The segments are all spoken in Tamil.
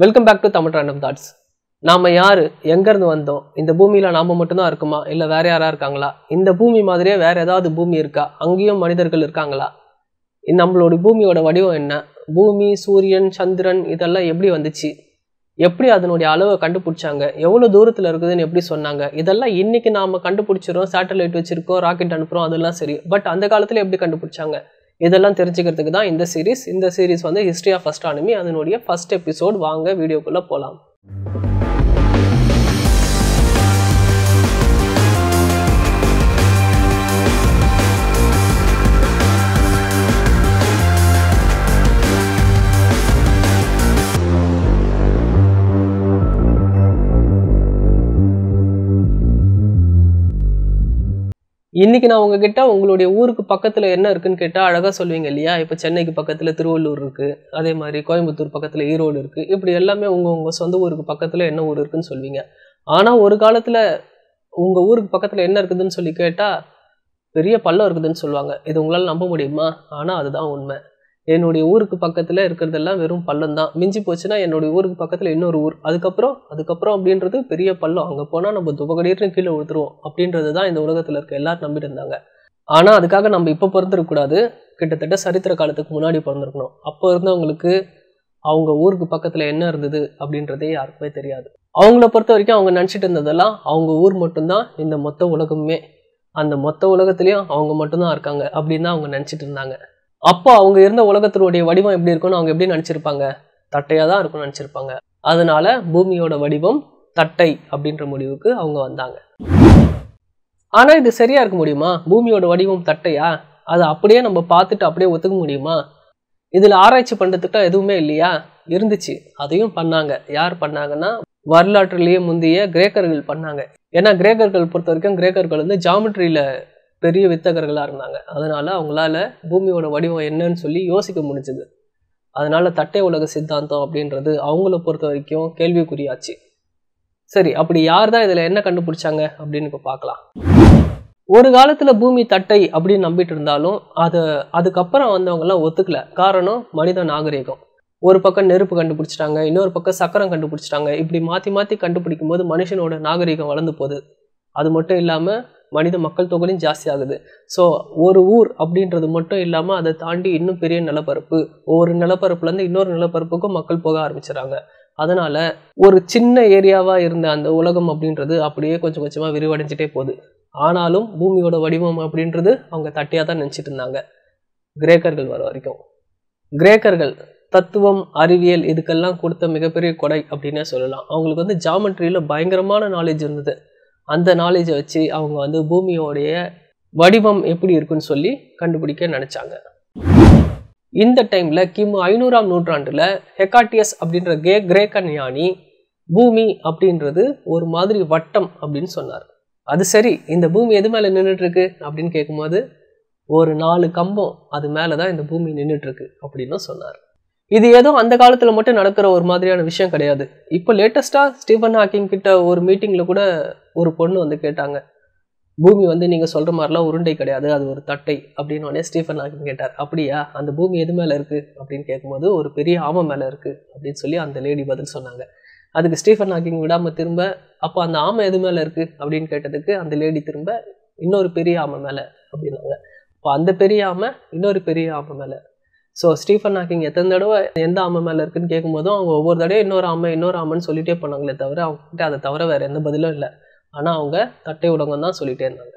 Welcome back to Tamil random thoughts நாம யார்? எங்கேருந்து வந்தோம்? இந்த பூமியில் நாம் மட்டும்தான் இருக்குமா? இல்லை வேறு யாராக இருக்காங்களா? இந்த பூமி மாதிரியே வேறு ஏதாவது பூமி இருக்கா? அங்கேயும் மனிதர்கள் இருக்காங்களா? நம்மளோட பூமியோட வடிவம் என்ன? பூமி சூரியன் சந்திரன் இதெல்லாம் எப்படி வந்துச்சு? எப்படி அதனுடைய அளவை கண்டுபிடிச்சாங்க? எவ்வளோ தூரத்தில் இருக்குதுன்னு எப்படி சொன்னாங்க? இதெல்லாம் இன்னைக்கு நாம் கண்டுபிடிச்சிரும் சேட்டலைட் வச்சுருக்கோம் ராக்கெட் அனுப்புகிறோம் அதெல்லாம் சரி. பட் அந்த காலத்தில் எப்படி கண்டுபிடிச்சாங்க? இதெல்லாம் தெரிஞ்சுக்கிறதுக்கு தான் இந்த சீரிஸ் இந்த சீரிஸ் வந்து ஹிஸ்ட்ரி ஆஃப் அஸ்ட்ரானமி அதனுடைய ஃபஸ்ட் எபிசோட் வாங்க வீடியோக்குள்ளே போகலாம் இன்றைக்கி நான் உங்ககிட்ட உங்களுடைய ஊருக்கு பக்கத்தில் என்ன இருக்குன்னு கேட்டால் அழகாக சொல்லுவீங்க இல்லையா? இப்போ சென்னைக்கு பக்கத்தில் திருவள்ளூர் இருக்குது அதே மாதிரி கோயம்புத்தூர் பக்கத்தில் ஈரோடு இருக்குது இப்படி எல்லாமே உங்கள் உங்கள் சொந்த ஊருக்கு பக்கத்தில் என்ன ஊர் இருக்குன்னு சொல்வீங்க ஆனால் ஒரு காலத்தில் உங்கள் ஊருக்கு பக்கத்தில் என்ன இருக்குதுன்னு சொல்லி கேட்டால் பெரிய பள்ளம் இருக்குதுன்னு சொல்லுவாங்க. இது உங்களால் நம்ப முடியுமா? ஆனால் அதுதான் உண்மை. என்னுடைய ஊருக்கு பக்கத்தில் இருக்கிறதெல்லாம் வெறும் பள்ளம் தான் மிஞ்சி போச்சுன்னா என்னுடைய ஊருக்கு பக்கத்தில் இன்னொரு ஊர். அதுக்கப்புறம் அதுக்கப்புறம் அப்படின்றது பெரிய பள்ளம். அங்கே போனால் நம்ம துபகடீர்னு கீழே விழுத்துருவோம் அப்படின்றது தான் இந்த உலகத்தில் இருக்க எல்லாரும் நம்பிட்டு இருந்தாங்க ஆனால் அதுக்காக நம்ம இப்போ பிறந்திருக்கக்கூடாது. கிட்டத்தட்ட சரித்திர காலத்துக்கு முன்னாடி பிறந்திருக்கணும். அப்போ இருந்தவங்களுக்கு அவங்க ஊருக்கு பக்கத்தில் என்ன இருந்தது அப்படின்றதே யாருக்குமே தெரியாது. அவங்கள பொறுத்த வரைக்கும் அவங்க நினச்சிட்டு இருந்ததெல்லாம் அவங்க ஊர் மட்டும்தான். இந்த மொத்த உலகமே அந்த மொத்த உலகத்துலேயும் அவங்க மட்டும்தான் இருக்காங்க அப்படின்னு தான் அவங்க நினச்சிட்டு இருந்தாங்க. அப்போ அவங்க இருந்த உலகத்தினுடைய வடிவம் எப்படி இருக்கும்னு அவங்க எப்படி நினச்சிருப்பாங்க? தட்டையாக தான் இருக்கும்னு நினச்சிருப்பாங்க. அதனால பூமியோட வடிவம் தட்டை அப்படின்ற முடிவுக்கு அவங்க வந்தாங்க. ஆனா இது சரியா இருக்க முடியுமா? பூமியோட வடிவம் தட்டையா? அதை அப்படியே நம்ம பார்த்துட்டு அப்படியே ஒத்துக்க முடியுமா? இதுல ஆராய்ச்சி பண்றதுக்கு எதுவுமே இல்லையா? இருந்துச்சு. அதையும் பண்ணாங்க. யார் பண்ணாங்கன்னா வரலாற்றுலேயே முந்தைய கிரேக்கர்கள் பண்ணாங்க. ஏன்னா கிரேக்கர்கள் பொறுத்த வரைக்கும் கிரேக்கர்கள் வந்து ஜாமெட்ரியில் பெரிய வித்தகர்களாக இருந்தாங்க. அதனால் அவங்களால பூமியோட வடிவம் என்னன்னு சொல்லி யோசிக்க முடிஞ்சது. அதனால் தட்டை உலக சித்தாந்தம் அப்படின்றது அவங்கள பொறுத்த வரைக்கும் கேள்விக்குறியாச்சு. சரி அப்படி யார் தான் இதில் என்ன கண்டுபிடிச்சாங்க அப்படின்னு இப்போ பார்க்கலாம். ஒரு காலத்தில் பூமி தட்டை அப்படின்னு நம்பிட்டு இருந்தாலும் அதை அதுக்கப்புறம் வந்தவங்கெல்லாம் ஒத்துக்கல. காரணம் மனித நாகரிகம். ஒரு பக்கம் நெருப்பு கண்டுபிடிச்சிட்டாங்க இன்னொரு பக்கம் சக்கரம் கண்டுபிடிச்சிட்டாங்க. இப்படி மாற்றி மாற்றி கண்டுபிடிக்கும் போது மனுஷனோட நாகரிகம் வளர்ந்து போகுது. அது மட்டும் இல்லாமல் மனித மக்கள் தொகையும் ஜாஸ்தி ஆகுது ஸோ ஒரு ஊர் அப்படின்றது மட்டும் இல்லாமல் அதை தாண்டி இன்னும் பெரிய நிலப்பரப்பு ஒவ்வொரு நிலப்பரப்புலேருந்து இன்னொரு நிலப்பரப்புக்கும் மக்கள் போக ஆரம்பிச்சிடறாங்க அதனால் ஒரு சின்ன ஏரியாவாக இருந்த அந்த உலகம் அப்படின்றது அப்படியே கொஞ்சம் கொஞ்சமாக விரிவடைஞ்சிட்டே போகுது. ஆனாலும் பூமியோட வடிவம் அப்படின்றது அவங்க தட்டியாக தான் நினச்சிட்டு இருந்தாங்க. கிரேக்கர்கள் வர வரைக்கும். கிரேக்கர்கள் தத்துவம் அறிவியல் இதுக்கெல்லாம் கொடுத்த மிகப்பெரிய கொடை அப்படின்னே சொல்லலாம். அவங்களுக்கு வந்து ஜாமெட்ரியில் பயங்கரமான நாலேஜ் இருந்தது. அந்த நாலேஜை வச்சு அவங்க வந்து பூமியோடைய வடிவம் எப்படி இருக்குன்னு சொல்லி கண்டுபிடிக்க நினச்சாங்க. இந்த டைமில் கிமு ஐநூறாம் நூற்றாண்டில் ஹெக்காட்டியஸ் அப்படின்ற கே கிரேக்க ஞானி பூமி அப்படின்றது ஒரு மாதிரி வட்டம் அப்படின்னு சொன்னார். அது சரி இந்த பூமி எது மேலே நின்றுட்டுருக்கு அப்படின்னு கேட்கும்போது ஒரு நாலு கம்பம் அது மேலே தான் இந்த பூமி நின்றுட்டுருக்கு அப்படின்னு சொன்னார். இது ஏதோ அந்த காலத்தில் மட்டும் நடக்கிற ஒரு மாதிரியான விஷயம் கிடையாது. இப்போ லேட்டஸ்ட்டாக ஸ்டீஃபன் ஹாக்கிங் கிட்ட ஒரு மீட்டிங்கில் கூட ஒரு பொண்ணு வந்து கேட்டாங்க. பூமி வந்து நீங்கள் சொல்கிற மாதிரிலாம் உருண்டை கிடையாது அது ஒரு தட்டை அப்படின்னு உடனே ஸ்டீஃபன் ஹாக்கிங் கேட்டார். அப்படியா? அந்த பூமி எது மேலே இருக்குது அப்படின்னு கேட்கும்போது ஒரு பெரிய ஆமை மேலே இருக்குது அப்படின்னு சொல்லி அந்த லேடி பதில் சொன்னாங்க. அதுக்கு ஸ்டீஃபன் ஹாக்கிங் விடாம திரும்ப அப்போ அந்த ஆமை எது மேலே இருக்குது அப்படின்னு கேட்டதுக்கு அந்த லேடி திரும்ப இன்னொரு பெரிய ஆமை மேலே அப்படின்னாங்க. அப்போ அந்த பெரிய ஆமை இன்னொரு பெரிய ஆமை மேலே. ஸோ ஸ்டீஃபன் ஹாக்கிங் எத்தனை தடவை எந்த ஆமை மேலே இருக்குன்னு கேட்கும்போதும் அவங்க ஒவ்வொரு தடவை இன்னொரு ஆமை இன்னொரு ஆமைன்னு சொல்லிட்டே போனாங்களே தவிர அவங்ககிட்ட அதை தவிர வேறு எந்த பதிலும் இல்லை. ஆனால் அவங்க தட்டை உடங்கம் தான் சொல்லிட்டே இருந்தாங்க.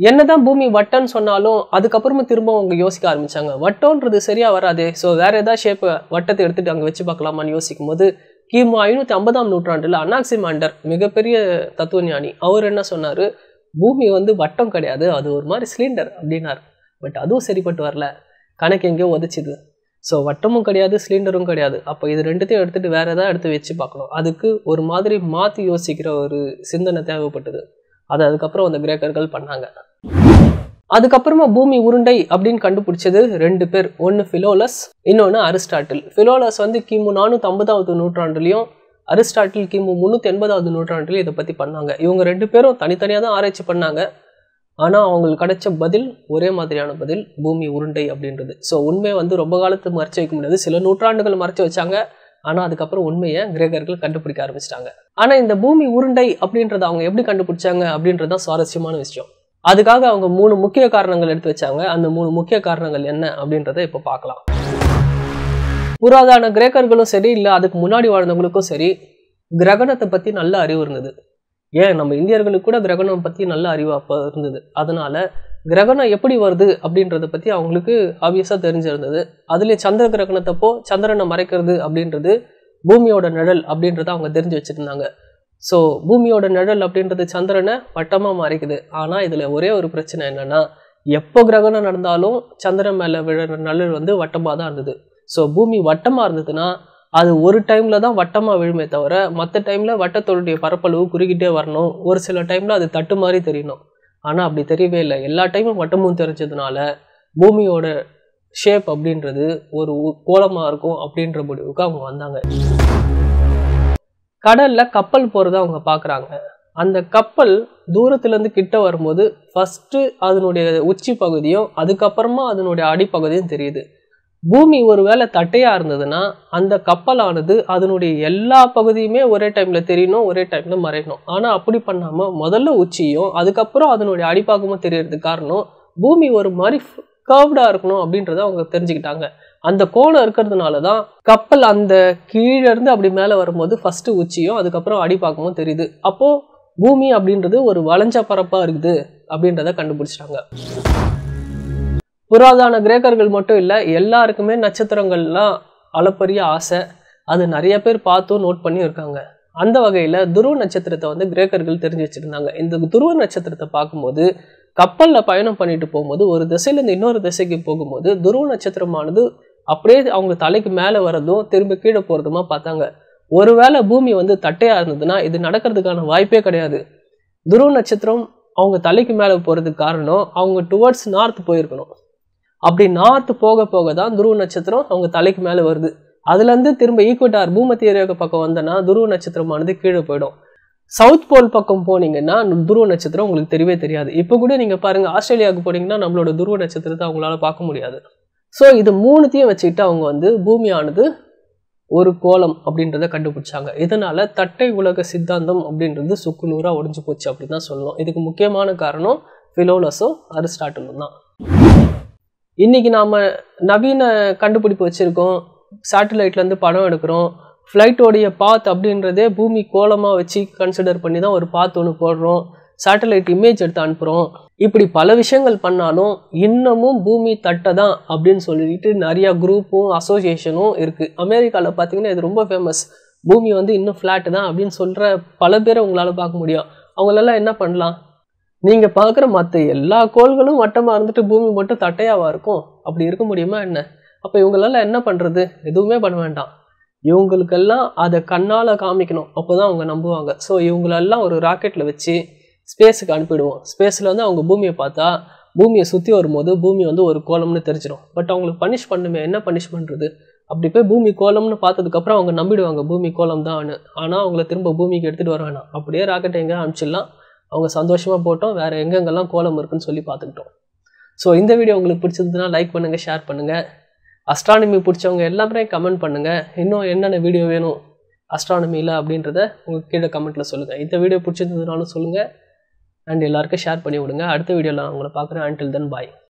என்னதான் பூமி வட்டம்னு சொன்னாலும் அதுக்கப்புறமா திரும்ப அவங்க யோசிக்க ஆரம்பிச்சாங்க. வட்டம்ன்றது சரியா வராது. ஸோ வேற ஏதாவது ஷேப் வட்டத்தை எடுத்துட்டு அங்கே வச்சு பார்க்கலாமான்னு யோசிக்கும் போது கிமு ஐநூற்றி ஐம்பதாம் நூற்றாண்டில் அனாக்சிமாண்டர் மிகப்பெரிய தத்துவஞானி அவர் என்ன சொன்னார்? பூமி வந்து வட்டம் கிடையாது அது ஒரு மாதிரி சிலிண்டர் அப்படின்னார். பட் அதுவும் சரிப்பட்டு வரல. கணக்கு எங்கேயோ உதச்சிது. ஸோ வட்டமும் கிடையாது சிலிண்டரும் கிடையாது. அப்போ இது ரெண்டுத்தையும் எடுத்துகிட்டு வேறு எதாவது எடுத்து வச்சு பார்க்கணும். அதுக்கு ஒரு மாதிரி மாற்றி யோசிக்கிற ஒரு சிந்தனை தேவைப்பட்டது. அது அதுக்கப்புறம் அந்த கிரேக்கர்கள் பண்ணாங்க. அதுக்கப்புறமா பூமி உருண்டை அப்படின்னு கண்டுபிடிச்சது ரெண்டு பேர். ஒன்று ஃபிலோலஸ் இன்னொன்று அரிஸ்டாட்டில். ஃபிலோலஸ் வந்து கிமு நானூற்றி ஐம்பதாவது நூற்றாண்டுலையும் அரிஸ்டாட்டில் கிமு முந்நூற்றி எண்பதாவது நூற்றாண்டுலையும் இதை பற்றி பண்ணாங்க. இவங்க ரெண்டு பேரும் தனித்தனியாக தான் ஆராய்ச்சி பண்ணாங்க. ஆனால் அவங்களுக்கு கிடைச்ச பதில் ஒரே மாதிரியான பதில் பூமி உருண்டை அப்படின்றது. ஸோ உண்மையை வந்து ரொம்ப காலத்து மறைச்சு வைக்க முடியாது. சில நூற்றாண்டுகள் மறைச்சு வச்சாங்க. ஆனால் அதுக்கப்புறம் உண்மையை கிரேக்கர்கள் கண்டுபிடிக்க ஆரம்பிச்சிட்டாங்க. ஆனால் இந்த பூமி உருண்டை அப்படின்றத அவங்க எப்படி கண்டுபிடிச்சாங்க அப்படின்றது தான் சுவாரஸ்யமான விஷயம். அதுக்காக அவங்க மூணு முக்கிய காரணங்கள் எடுத்து வச்சாங்க. அந்த மூணு முக்கிய காரணங்கள் என்ன அப்படின்றத இப்போ பார்க்கலாம். புராதான கிரேக்கர்களும் சரி இல்லை அதுக்கு முன்னாடி வாழ்ந்தவங்களுக்கும் சரி கிரகணத்தை பற்றி நல்ல அறிவு இருந்தது. ஏன்? நம்ம இந்தியர்களுக்கு கூட கிரகணம் பற்றி நல்ல அறிவு அப்போ இருந்தது. அதனால கிரகணம் எப்படி வருது அப்படின்றத பற்றி அவங்களுக்கு ஆப்வியஸாக தெரிஞ்சிருந்தது. அதுலேயே சந்திர கிரகணத்தப்போ சந்திரனை மறைக்கிறது அப்படின்றது பூமியோட நிழல் அப்படின்றத அவங்க தெரிஞ்சு வச்சுருந்தாங்க. ஸோ பூமியோட நிழல் அப்படின்றது சந்திரனை வட்டமாக மறைக்குது. ஆனால் இதில் ஒரே ஒரு பிரச்சனை என்னென்னா எப்போ கிரகணம் நடந்தாலும் சந்திரன் மேலே விழ நிழல் வந்து வட்டமாக தான் இருந்தது. ஸோ பூமி வட்டமாக இருந்ததுன்னா அது ஒரு டைமில் தான் வட்டமாக விழுமே தவிர மற்ற டைமில் வட்டத்தோடைய பரப்பளவு குறுக்கிட்டே வரணும். ஒரு சில டைமில் அது தட்டு மாதிரி தெரியணும் ஆனால் அப்படி தெரியவே இல்லை. எல்லா டைமும் வட்டமும் தெரிஞ்சதுனால பூமியோட ஷேப் அப்படின்றது ஒரு கோலமாக இருக்கும் அப்படின்ற முடிவுக்கு அவங்க வந்தாங்க. கடலில் கப்பல் போகிறத அவங்க பார்க்குறாங்க அந்த கப்பல் தூரத்துலேருந்து கிட்ட வரும்போது ஃபஸ்ட்டு அதனுடைய உச்சி பகுதியும் அதுக்கப்புறமா அதனுடைய அடிப்பகுதியும் தெரியுது. பூமி ஒருவேளை தட்டையாக இருந்ததுன்னா அந்த கப்பலானது அதனுடைய எல்லா பகுதியுமே ஒரே டைமில் தெரியணும் ஒரே டைமில் மறையணும். ஆனால் அப்படி பண்ணாமல் முதல்ல உச்சியும் அதுக்கப்புறம் அதனுடைய அடிப்பாகமும் தெரியறதுக்கு காரணம் பூமி ஒரு மாதிரி கர்வ்டாக இருக்கணும் அப்படின்றத அவங்க தெரிஞ்சுக்கிட்டாங்க. அந்த கோணம் இருக்கிறதுனால தான் கப்பல் அந்த கீழேருந்து அப்படி மேலே வரும்போது ஃபஸ்ட்டு உச்சியும் அதுக்கப்புறம் அடிப்பாகமும் தெரியுது. அப்போது பூமி அப்படின்றது ஒரு வளைஞ்ச பரப்பாக இருக்குது அப்படின்றத கண்டுபிடிச்சிட்டாங்க. புராதான கிரேக்கர்கள் மட்டும் இல்லை எல்லாருக்குமே நட்சத்திரங்கள்லாம் அளப்பரிய ஆசை. அது நிறைய பேர் பார்த்தும் நோட் பண்ணி இருக்காங்க அந்த வகையில் துருவ நட்சத்திரத்தை வந்து கிரேக்கர்கள் தெரிஞ்சு வச்சுருந்தாங்க. இந்த துருவ நட்சத்திரத்தை பார்க்கும்போது கப்பலில் பயணம் பண்ணிட்டு போகும்போது ஒரு திசையிலேருந்து இன்னொரு திசைக்கு போகும்போது துருவ நட்சத்திரமானது அப்படியே அவங்க தலைக்கு மேலே வரதும் திரும்ப கீழே போகிறதுமா பார்த்தாங்க. ஒருவேளை பூமி வந்து தட்டையாக இருந்ததுன்னா இது நடக்கிறதுக்கான வாய்ப்பே கிடையாது. துருவ நட்சத்திரம் அவங்க தலைக்கு மேலே போகிறதுக்கு காரணம் அவங்க டுவர்ட்ஸ் நார்த் போயிருக்கணும். அப்படி நார்த் போக போக தான் துருவ நட்சத்திரம் அவங்க தலைக்கு மேலே வருது. அதுலேருந்து திரும்ப ஈக்குவட்டார் பூமத்திய ரேகை பக்கம் வந்தனா துருவ நட்சத்திரமானது கீழே போயிடும். சவுத் போல் பக்கம் போனீங்கன்னா துருவ நட்சத்திரம் உங்களுக்கு தெரியவே தெரியாது. இப்போ கூட நீங்கள் பாருங்கள் ஆஸ்திரேலியாவுக்கு போனீங்கன்னா நம்மளோட துருவ நட்சத்திரத்தை அவங்களால பார்க்க முடியாது. ஸோ இது மூணுத்தையும் வச்சுக்கிட்டு அவங்க வந்து பூமியானது ஒரு கோலம் அப்படின்றத கண்டுபிடிச்சாங்க. இதனால தட்டை உலக சித்தாந்தம் அப்படின்றது சுக்குநூறாக ஒடிஞ்சு போச்சு அப்படின்னு தான் சொல்லணும். இதுக்கு முக்கியமான காரணம் ஃபிலோலஸும் அரிஸ்டாட்டலும் தான். இன்றைக்கி நாம் நவீன கண்டுபிடிப்பு வச்சுருக்கோம். சேட்டலைட்லேருந்து படம் எடுக்கிறோம். ஃப்ளைட்டோடைய பாத் அப்படின்றதே பூமி கோலமாக வச்சு கன்சிடர் பண்ணி தான் ஒரு பாத் ஒன்று போடுறோம். சேட்டலைட் இமேஜ் எடுத்து அனுப்புகிறோம் இப்படி பல விஷயங்கள் பண்ணாலும் இன்னமும் பூமி தட்டை தான் அப்படின்னு சொல்லிட்டு நிறையா குரூப்பும் அசோசியேஷனும் இருக்குது அமெரிக்காவில் பார்த்தீங்கன்னா இது ரொம்ப ஃபேமஸ் பூமி வந்து இன்னும் ஃப்ளாட்டு தான் அப்படின்னு சொல்கிற பல பேரை உங்களால் பார்க்க முடியும். அவங்களெல்லாம் என்ன பண்ணலாம்? நீங்கள் பார்க்குற மற்ற எல்லா கோள்களும் வட்டமாக இருந்துட்டு பூமி மட்டும் தட்டையாவா இருக்கும். அப்படி இருக்க முடியுமா என்ன? அப்போ இவங்களெல்லாம் என்ன பண்ணுறது எதுவுமே பண்ண வேண்டாம். இவங்களுக்கெல்லாம் அதை கண்ணால் காமிக்கணும். அப்போ தான் அவங்க நம்புவாங்க. ஸோ இவங்களெல்லாம் ஒரு ராக்கெட்டில் வச்சு ஸ்பேஸுக்கு அனுப்பிடுவோம். ஸ்பேஸில் வந்து அவங்க பூமியை பார்த்தா பூமியை சுற்றி வரும்போது பூமி வந்து ஒரு கோலம்னு தெரிஞ்சிடும் பட் அவங்களுக்கு பனிஷ் பண்ணுமே என்ன பனிஷ் பண்ணுறது அப்படி போய் பூமி கோலம்னு பார்த்ததுக்கப்புறம் அவங்க நம்பிடுவாங்க பூமி கோலம் தான் ஆனால் அவங்கள திரும்ப பூமிக்கு எடுத்துகிட்டு வர வேணாம். அப்படியே ராக்கெட் எங்கே அனுப்பிச்சிடலாம். அவங்க சந்தோஷமாக போட்டோம் வேறு எங்கெங்கெல்லாம் கோலம் இருக்குன்னு சொல்லி பார்த்துக்கிட்டோம். ஸோ இந்த வீடியோ உங்களுக்கு பிடிச்சதுன்னா லைக் பண்ணுங்கள் ஷேர் பண்ணுங்கள் அஸ்ட்ரானமி பிடிச்சவங்க எல்லாமே கமெண்ட் பண்ணுங்கள் இன்னும் என்னென்ன வீடியோ வேணும் அஸ்ட்ரானமியில் அப்படின்றத உங்களுக்கு கீழே கமெண்ட்டில் சொல்லுங்கள் இந்த வீடியோ பிடிச்சிருந்ததுனாலும் சொல்லுங்கள் அண்ட் எல்லாருக்கும் ஷேர் பண்ணி விடுங்க. அடுத்த வீடியோவில் நான் உங்களை பார்க்குறேன். அண்டில் தென் பாய்